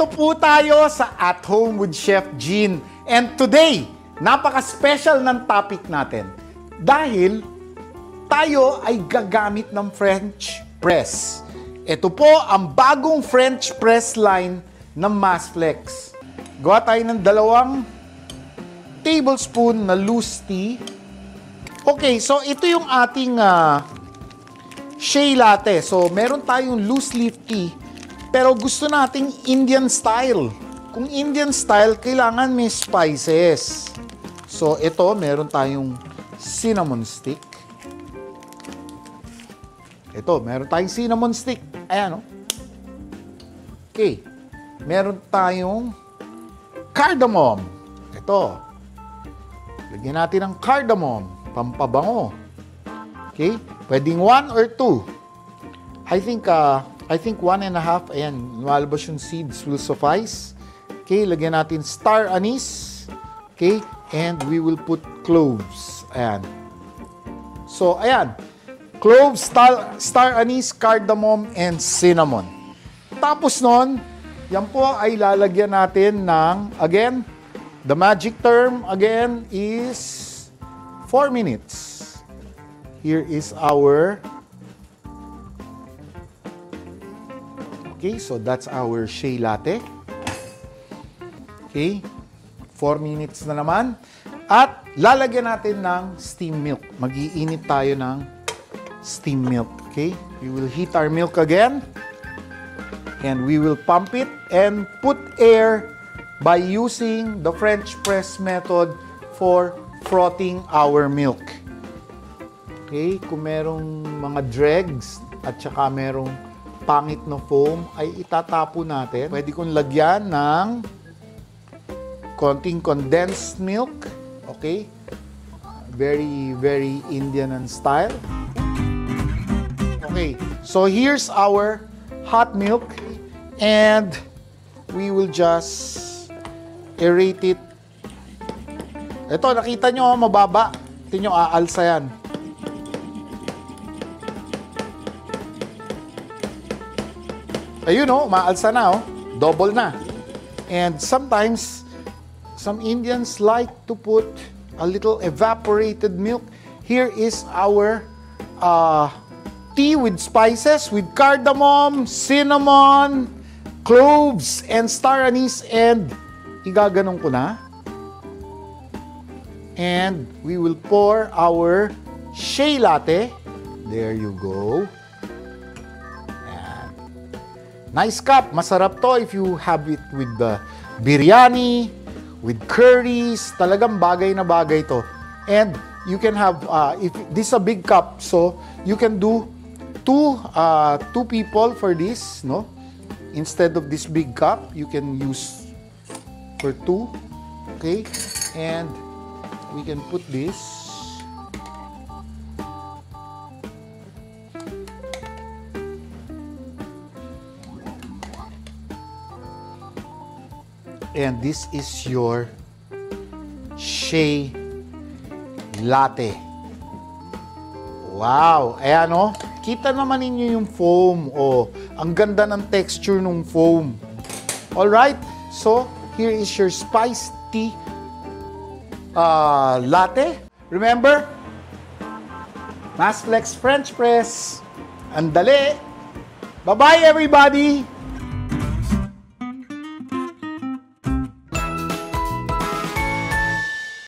Eto po tayo sa At Home with Chef Jean. And today, napaka-special ng topic natin. Dahil tayo ay gagamit ng French press. Ito po ang bagong French press line ng Masflex. Gawa tayo ng dalawang tablespoon na loose tea. Okay, so ito yung ating uh, shea latte. So, meron tayong loose leaf tea pero gusto nating Indian style. Kung Indian style, kailangan may spices. So, ito, meron tayong cinnamon stick. Ito, meron tayong cinnamon stick. Ayan, oh. Okay. Meron tayong cardamom. Ito. Lagyan natin ng cardamom. Pampabango. Okay? Pwedeng one or two. I think uh, I think one and a half, ayan, lumalabas yung seeds will suffice. Okay, lagyan natin star anise. Okay, and we will put cloves. Ayan. So, ayan. Cloves, star, star anise, cardamom, and cinnamon. Tapos nun, yan po ay lalagyan natin ng, again, the magic term, again, is 4 minutes. Here is our Okay, so that's our shea latte. Okay, 4 minutes na naman. At lalagyan natin ng steam milk. Magiinit tayo ng steam milk. Okay, we will heat our milk again. And we will pump it and put air by using the French press method for frothing our milk. Okay, kung merong mga dregs at saka merong pangit na foam ay itatapo natin. Pwede kong lagyan ng konting condensed milk. Okay? Very, very Indian and style. Okay, so here's our hot milk and we will just aerate it. Ito, nakita nyo, mababa. Tingnan nyo, aalsa yan. Ayun oh, maalsa na oh. Double na. And sometimes, some Indians like to put a little evaporated milk. Here is our uh, tea with spices, with cardamom, cinnamon, cloves, and star anise. And igaganon ko na. And we will pour our shea latte. There you go. Nice cup. Masarap to if you have it with the biryani, with curries. Talagang bagay na bagay to. And you can have, uh, if this is a big cup, so you can do two, uh, two people for this, no? Instead of this big cup, you can use for two. Okay? And we can put this And this is your shea latte. Wow! Ayan o. Oh. Kita naman ninyo yung foam. Oh, ang ganda ng texture ng foam. Alright? So, here is your spiced tea uh, latte. Remember? Masflex French Press. Andali. Bye-bye everybody!